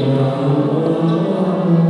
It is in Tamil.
Yeah.